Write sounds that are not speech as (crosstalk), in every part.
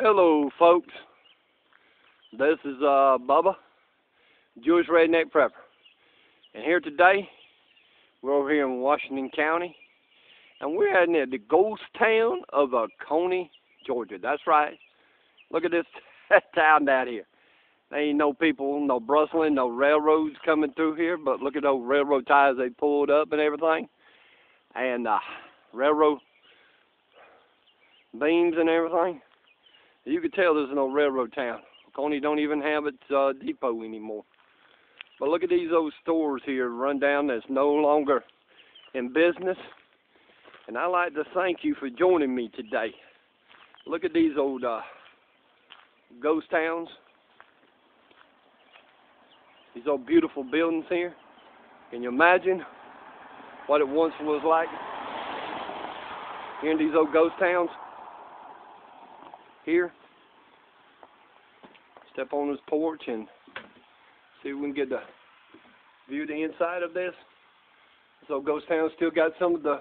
Hello, folks. This is uh, Bubba, Jewish Redneck Prepper. And here today, we're over here in Washington County, and we're heading at the ghost town of Oconee, Georgia. That's right. Look at this (laughs) town down here. There ain't no people, no brustling, no railroads coming through here, but look at those railroad ties they pulled up and everything. And uh, railroad beams and everything. You could tell there's no railroad town. Oconee don't even have its uh, depot anymore. But look at these old stores here run down that's no longer in business. And I'd like to thank you for joining me today. Look at these old uh, ghost towns. These old beautiful buildings here. Can you imagine what it once was like here in these old ghost towns? Here. Step on this porch and see if we can get the view the inside of this. So Ghost Town still got some of the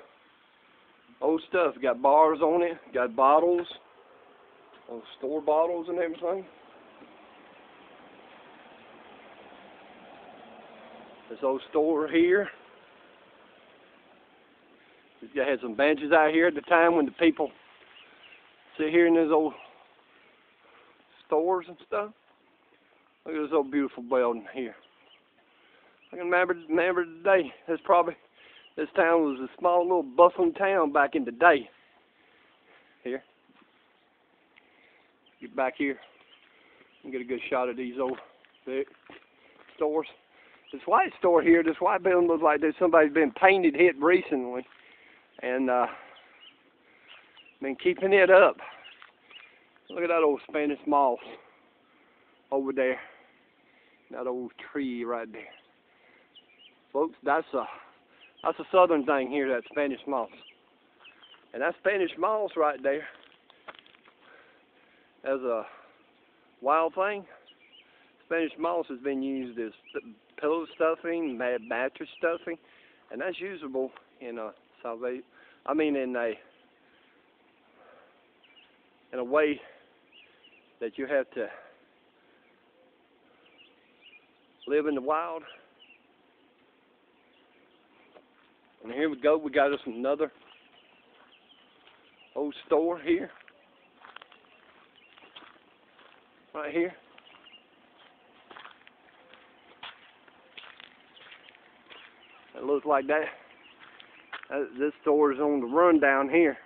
old stuff. Got bars on it, got bottles, old store bottles and everything. This old store here. Guy had some benches out here at the time when the people sit here in this old stores and stuff. Look at this old beautiful building here. I can remember remember the day. This probably this town was a small little bustling town back in the day. Here. Get back here and get a good shot of these old big stores. This white store here, this white building looks like somebody's been painted hit recently and uh been keeping it up. Look at that old Spanish moss over there. That old tree right there. Folks, that's a that's a southern thing here, that Spanish moss. And that Spanish moss right there as a wild thing. Spanish moss has been used as pillow stuffing, mattress stuffing, and that's usable in a salvation. I mean, in a in a way that you have to live in the wild. And here we go, we got us another old store here. Right here. It looks like that. Uh, this store is on the run down here.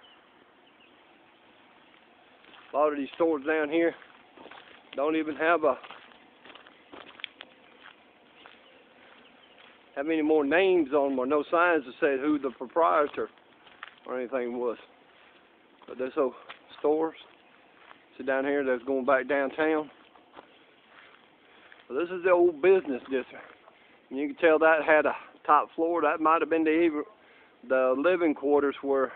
A lot of these stores down here don't even have a have any more names on them or no signs that said who the proprietor or anything was. But there's those stores. See down here that's going back downtown. So this is the old business district. And you can tell that had a top floor. That might have been the the living quarters where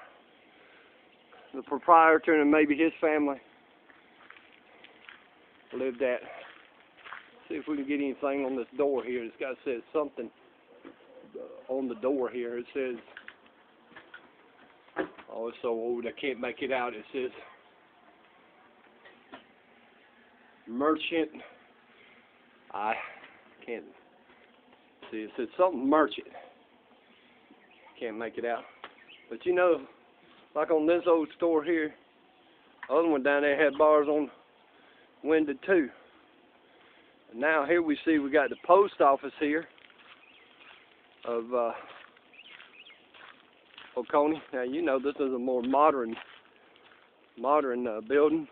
the proprietor and maybe his family lived at. See if we can get anything on this door here. This guy says something uh, on the door here. It says, oh, it's so old I can't make it out. It says, merchant. I can't see. It says something merchant. Can't make it out. But you know, like on this old store here, other one down there had bars on window too. And now here we see we got the post office here of uh, Oconee. Now you know this is a more modern, modern uh, building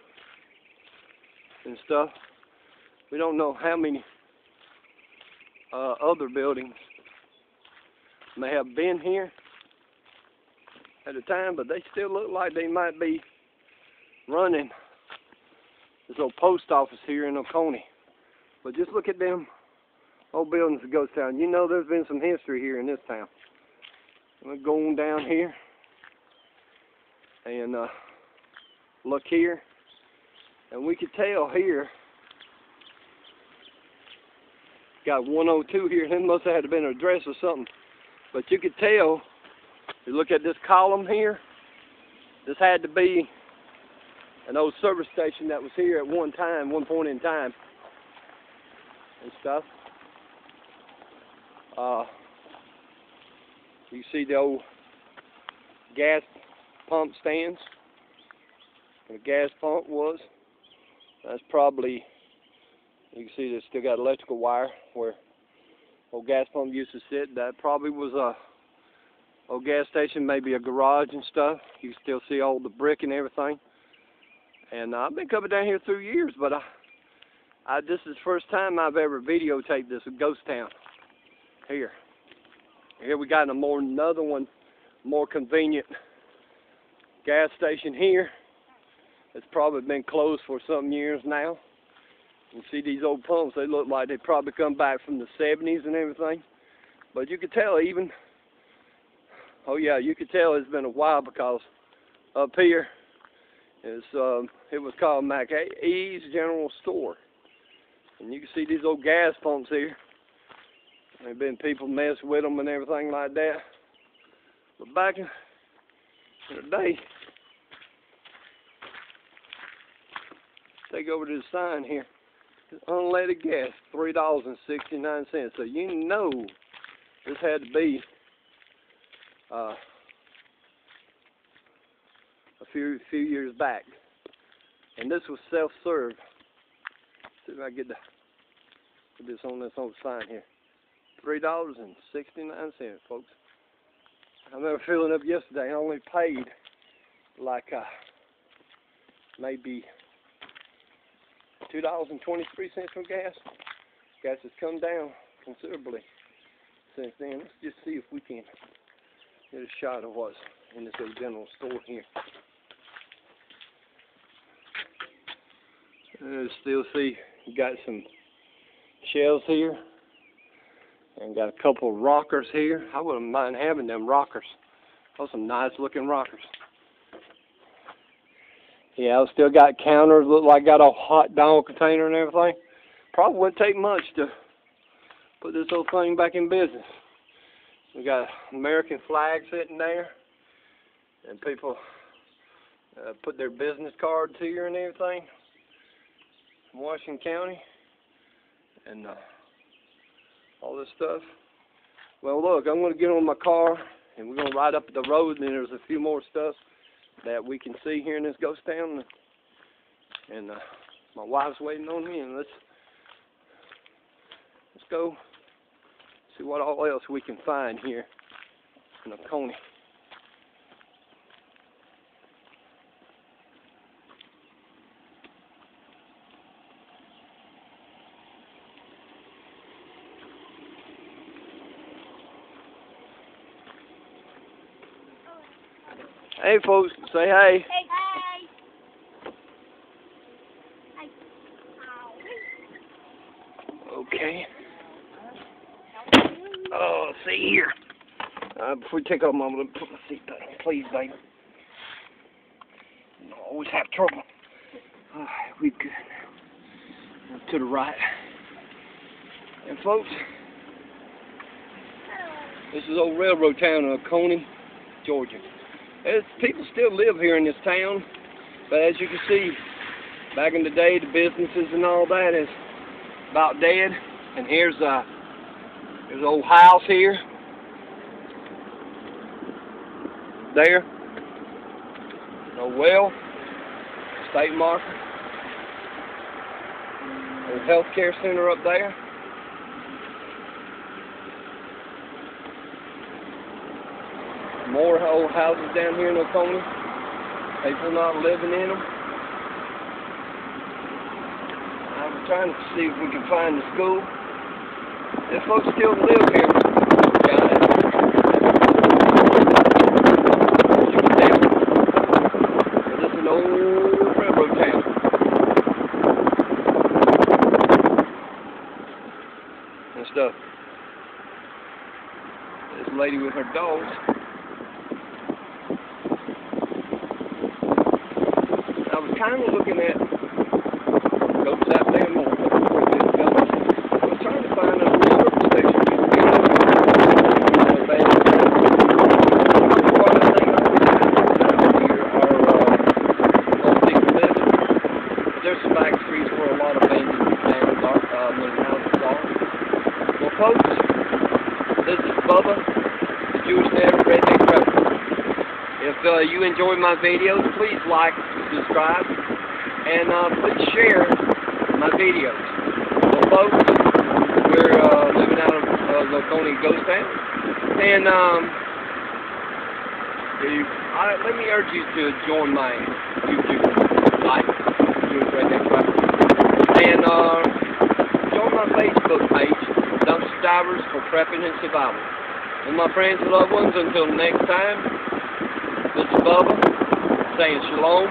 and stuff. We don't know how many uh, other buildings may have been here at the time, but they still look like they might be running this old post office here in Oconee. But just look at them old buildings of Ghost Town. You know there's been some history here in this town. We're going down here and uh, look here. And we could tell here, got 102 here. It must have had been an address or something. But you could tell, you look at this column here, this had to be an old service station that was here at one time, one point in time, and stuff. Uh, you see the old gas pump stands. Where the gas pump was. That's probably you can see they still got electrical wire where old gas pump used to sit. That probably was a old gas station, maybe a garage and stuff. You can still see all the brick and everything. And I've been coming down here through years, but I, I this is the first time I've ever videotaped this ghost town here. Here we got a more another one, more convenient gas station here. It's probably been closed for some years now. You see these old pumps, they look like they probably come back from the 70s and everything. But you could tell even, oh yeah, you could tell it's been a while because up here is, um, it was called McEe's General Store. And you can see these old gas pumps here. There've been people mess with them and everything like that. But back in the day, take over to the sign here. Unleaded gas, three dollars and sixty nine cents. So you know this had to be uh, a few few years back, and this was self serve. See if I get the put this on this old sign here. Three dollars and sixty nine cents, folks. I remember filling up yesterday. I only paid like uh, maybe two dollars and twenty three cents for gas. Gas has come down considerably since then. Let's just see if we can get a shot of what's in this little general store here. Uh, still see got some shelves here and got a couple rockers here. I wouldn't mind having them rockers. Those some nice looking rockers. Yeah, I still got counters. Look like got a hot dog container and everything. Probably wouldn't take much to put this whole thing back in business. We got American flag sitting there, and people uh, put their business cards here and everything. Washington County, and uh, all this stuff. Well, look, I'm going to get on my car, and we're going to ride up the road, and there's a few more stuff that we can see here in this ghost town. And uh, my wife's waiting on me, and let's let's go see what all else we can find here in Oconee. Hey folks, say. Hey. Hey. Okay. Oh, see here. Uh, before we take off, I'm gonna put my seatbelt on, please, baby. I always have trouble. Alright, we good now. To the right. And folks, this is old railroad town of Oconee, Georgia. It's, people still live here in this town, but as you can see, back in the day, the businesses and all that is about dead. And here's a there's an old house here. There. A well. State marker. Old healthcare center up there. More old houses down here in Oconee. People not living in them. I'm trying to see if we can find the school. If folks still live here, down there. This lady with her dogs. I was kind of looking at goats out there more. I was trying to find a where a lot of abandoned towns uh, houses are. Well, folks, Bubba, the Jewish Dad Redneck Prepper. If uh, you enjoy my videos, please like, subscribe, and uh, please share my videos. Well, folks, we're uh, living out of uh, Laconia Ghost Town, and um, you, I, let me urge you to join my YouTube. Site, Jewish Redneck Prepper, and uh, join my Facebook page, Dumpster Divers for Prepping and Survival. And my friends and loved ones, until next time, this is Bubba saying shalom.